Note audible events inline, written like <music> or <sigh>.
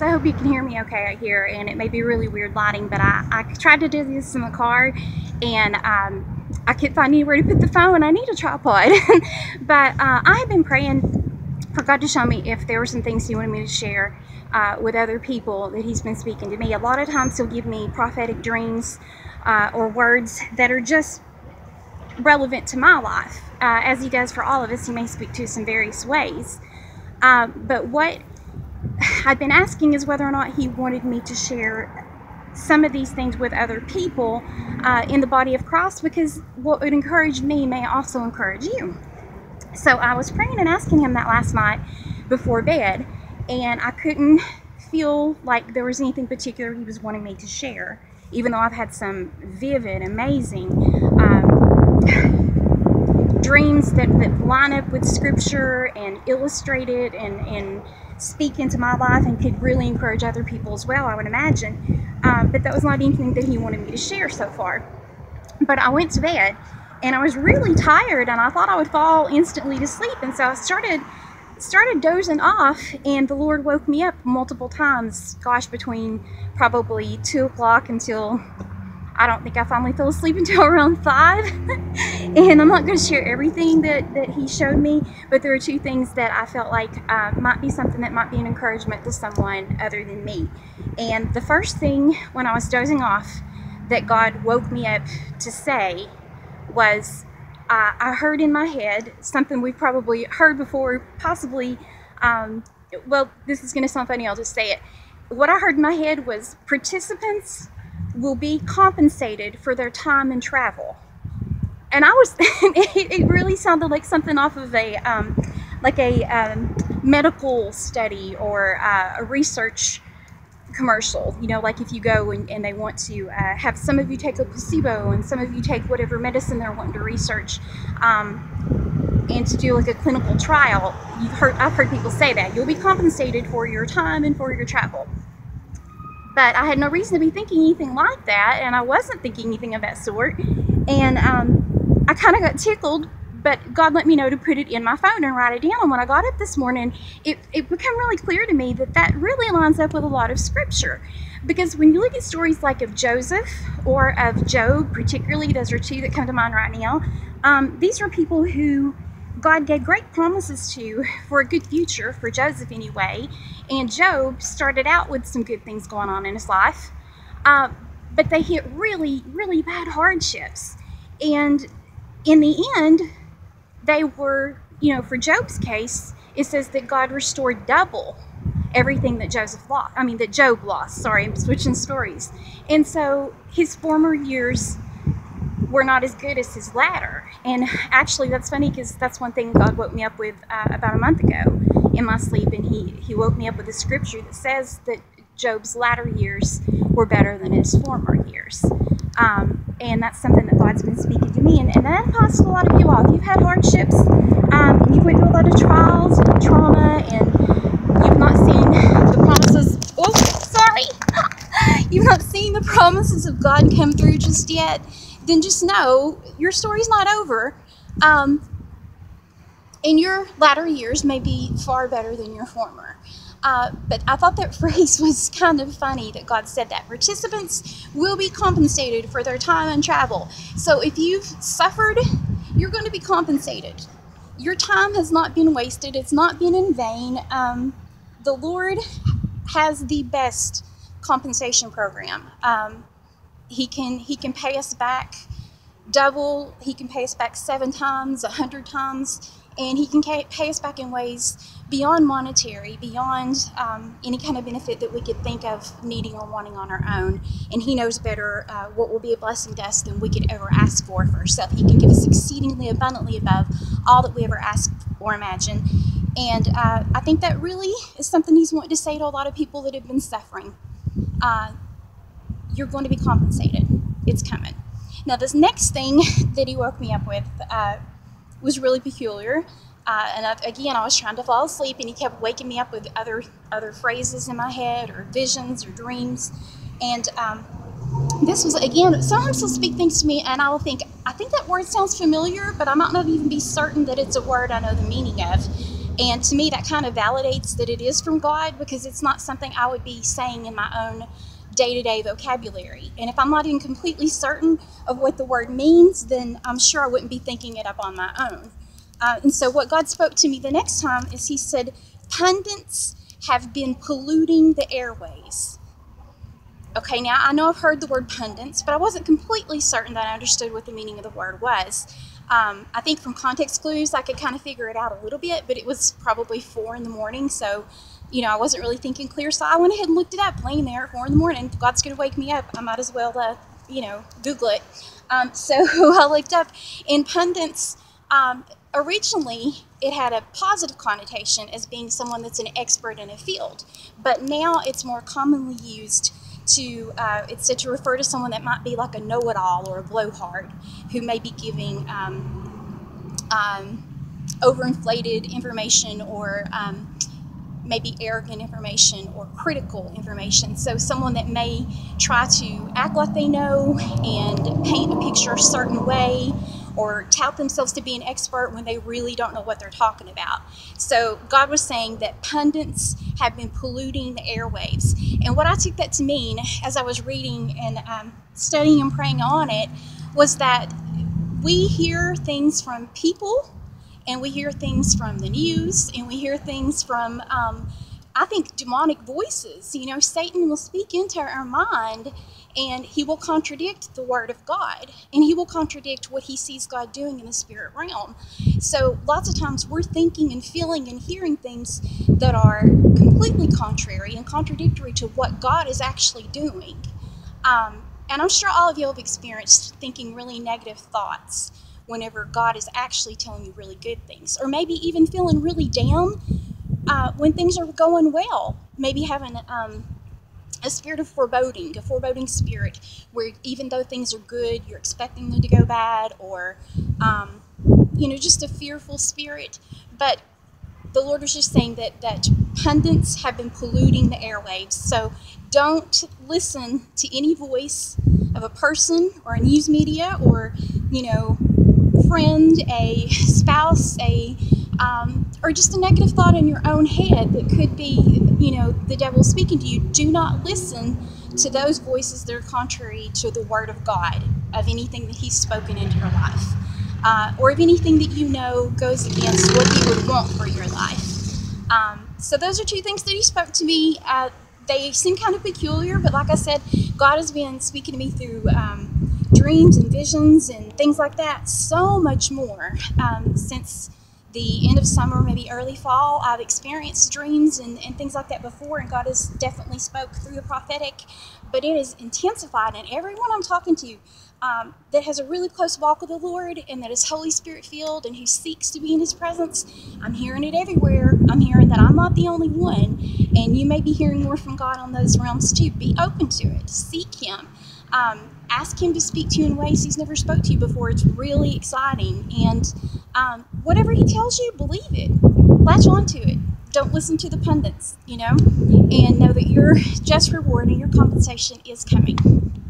I hope you can hear me okay out here, and it may be really weird lighting, but I, I tried to do this in the car, and um, I couldn't find anywhere to put the phone. I need a tripod. <laughs> but uh, I have been praying for God to show me if there were some things He wanted me to share uh, with other people that He's been speaking to me. A lot of times He'll give me prophetic dreams uh, or words that are just relevant to my life. Uh, as He does for all of us, He may speak to us in various ways. Um, but what I'd been asking is whether or not he wanted me to share some of these things with other people uh, in the body of Christ because what would encourage me may also encourage you. So I was praying and asking him that last night before bed, and I couldn't feel like there was anything particular he was wanting me to share, even though I've had some vivid, amazing um, <sighs> dreams that, that line up with scripture and illustrate it and, and speak into my life and could really encourage other people as well, I would imagine. Um, but that was not anything that he wanted me to share so far. But I went to bed and I was really tired and I thought I would fall instantly to sleep. And so I started started dozing off and the Lord woke me up multiple times, gosh, between probably two o'clock until I don't think I finally fell asleep <laughs> until around five. <laughs> and I'm not going to share everything that, that he showed me, but there are two things that I felt like uh, might be something that might be an encouragement to someone other than me. And the first thing when I was dozing off that God woke me up to say was, uh, I heard in my head something we've probably heard before, possibly, um, well, this is going to sound funny, I'll just say it. What I heard in my head was participants will be compensated for their time and travel. And I was, <laughs> it, it, really sounded like something off of a, um, like a um, medical study or uh, a research commercial. You know, like if you go and, and they want to uh, have some of you take a placebo and some of you take whatever medicine they're wanting to research. Um, and to do like a clinical trial, you've heard I've heard people say that you'll be compensated for your time and for your travel. But I had no reason to be thinking anything like that, and I wasn't thinking anything of that sort. And um, I kind of got tickled, but God let me know to put it in my phone and write it down. And when I got up this morning, it, it became really clear to me that that really lines up with a lot of scripture. Because when you look at stories like of Joseph or of Job, particularly, those are two that come to mind right now, um, these are people who God gave great promises to for a good future, for Joseph anyway. And Job started out with some good things going on in his life, uh, but they hit really, really bad hardships. And in the end, they were, you know, for Job's case, it says that God restored double everything that Joseph lost. I mean, that Job lost. Sorry, I'm switching stories. And so his former years were not as good as his latter. And actually, that's funny because that's one thing God woke me up with uh, about a month ago in my sleep. And he, he woke me up with a scripture that says that Job's latter years were better than his former years. Um, and that's something that God's been speaking to me. And, and that applies a lot of you all. You've had hardships, um, and you've went through a lot of trials and trauma, and you've not seen the promises. Oh, sorry. <laughs> you've not seen the promises of God come through just yet then just know your story's not over. Um, and your latter years may be far better than your former. Uh, but I thought that <laughs> phrase was kind of funny that God said that. Participants will be compensated for their time and travel. So if you've suffered, you're going to be compensated. Your time has not been wasted, it's not been in vain. Um, the Lord has the best compensation program. Um, he can he can pay us back double. He can pay us back seven times, a hundred times, and he can pay us back in ways beyond monetary, beyond um, any kind of benefit that we could think of needing or wanting on our own. And he knows better uh, what will be a blessing to us than we could ever ask for for ourselves. He can give us exceedingly abundantly above all that we ever ask or imagine. And uh, I think that really is something he's wanting to say to a lot of people that have been suffering. Uh, you're going to be compensated. It's coming. Now, this next thing <laughs> that he woke me up with uh, was really peculiar. Uh, and I, again, I was trying to fall asleep, and he kept waking me up with other other phrases in my head, or visions, or dreams. And um, this was again. Sometimes he'll speak things to me, and I will think, I think that word sounds familiar, but I might not even be certain that it's a word I know the meaning of. And to me, that kind of validates that it is from God because it's not something I would be saying in my own day to day vocabulary. And if I'm not even completely certain of what the word means, then I'm sure I wouldn't be thinking it up on my own. Uh, and so, what God spoke to me the next time is He said, Pundits have been polluting the airways. Okay, now I know I've heard the word pundits, but I wasn't completely certain that I understood what the meaning of the word was. Um, I think from context clues, I could kind of figure it out a little bit, but it was probably four in the morning, so you know I wasn't really thinking clear. So I went ahead and looked it up, laying there at four in the morning. God's going to wake me up. I might as well, uh, you know, Google it. Um, <laughs> so <laughs> I looked up, in pundits. Um, originally it had a positive connotation as being someone that's an expert in a field, but now it's more commonly used to uh, it's said to refer to someone that might be like a know-it-all or a blowhard who may be giving um, um, overinflated information or um, maybe arrogant information or critical information. So someone that may try to act like they know and paint a picture a certain way or tout themselves to be an expert when they really don't know what they're talking about. So God was saying that pundits have been polluting the airwaves. And what I took that to mean as I was reading and um, studying and praying on it was that we hear things from people and we hear things from the news and we hear things from um, I think demonic voices. You know, Satan will speak into our mind and he will contradict the word of God and he will contradict what he sees God doing in the spirit realm. So, lots of times we're thinking and feeling and hearing things that are completely contrary and contradictory to what God is actually doing. Um, and I'm sure all of you have experienced thinking really negative thoughts whenever God is actually telling you really good things, or maybe even feeling really down uh, when things are going well, maybe having um, a spirit of foreboding, a foreboding spirit, where even though things are good, you're expecting them to go bad, or um, you know, just a fearful spirit. But the Lord was just saying that that pundits have been polluting the airwaves. So don't listen to any voice of a person or a news media or you know, friend, a spouse, a um, or just a negative thought in your own head that could be, you know, the devil speaking to you, do not listen to those voices that are contrary to the word of God, of anything that he's spoken into your life, uh, or of anything that you know goes against what he would want for your life. Um, so those are two things that he spoke to me. Uh, they seem kind of peculiar, but like I said, God has been speaking to me through um, dreams and visions and things like that so much more um, since the end of summer, maybe early fall, I've experienced dreams and, and things like that before, and God has definitely spoke through the prophetic, but it is intensified. And everyone I'm talking to um, that has a really close walk with the Lord and that is Holy Spirit filled and who seeks to be in His presence, I'm hearing it everywhere. I'm hearing that I'm not the only one, and you may be hearing more from God on those realms too. Be open to it. Seek Him. Um, ask him to speak to you in ways he's never spoke to you before. It's really exciting. And um, whatever he tells you, believe it. Latch on to it. Don't listen to the pundits, you know, and know that your <laughs> just reward and your compensation is coming.